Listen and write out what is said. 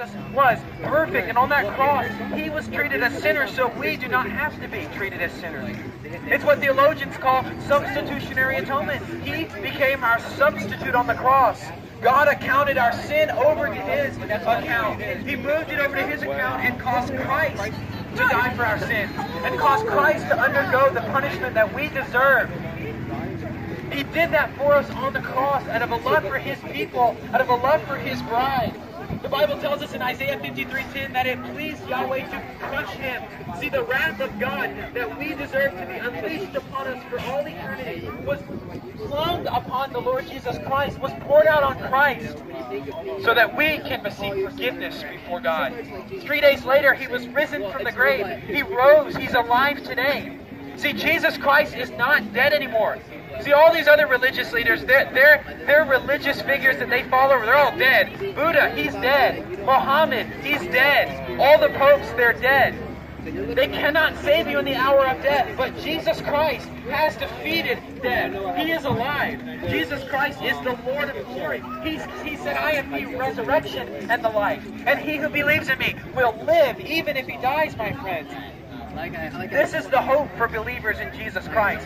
Jesus was perfect, and on that cross, he was treated as sinners, so we do not have to be treated as sinners. It's what theologians call substitutionary atonement. He became our substitute on the cross. God accounted our sin over to his account. He moved it over to his account and caused Christ to die for our sins and caused Christ to undergo the punishment that we deserve. He did that for us on the cross out of a love for his people, out of a love for his bride. The Bible tells us in Isaiah 53:10 that it pleased Yahweh to crush him. See, the wrath of God that we deserve to be unleashed upon us for all eternity was flung upon the Lord Jesus Christ, was poured out on Christ, so that we can receive forgiveness before God. Three days later, he was risen from the grave. He rose. He's alive today. See, Jesus Christ is not dead anymore. See, all these other religious leaders, they're, they're, they're religious figures that they follow, they're all dead. Buddha, he's dead. Muhammad, he's dead. All the popes, they're dead. They cannot save you in the hour of death, but Jesus Christ has defeated death. He is alive. Jesus Christ is the Lord of glory. He's, he said, I am the resurrection and the life. And he who believes in me will live even if he dies, my friends. This is the hope for believers in Jesus Christ.